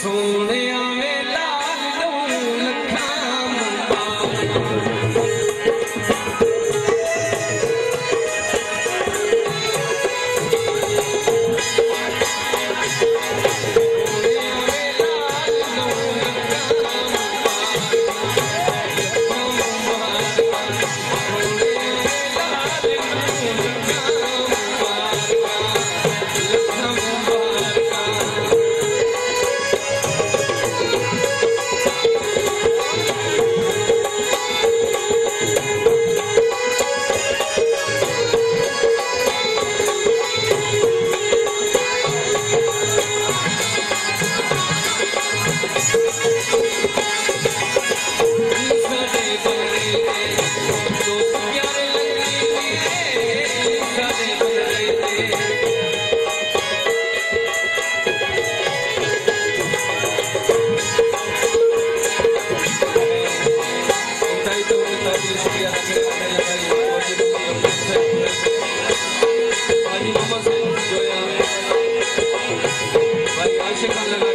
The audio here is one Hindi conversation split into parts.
सोने 谢谢大家。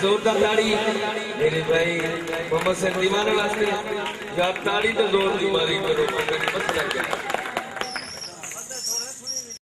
जोरदार ताड़ी मेरे भाई, मोहम्मद सर दीवाना वास्ते जो आप तो ज़ोर दी मारी करो मसला क्या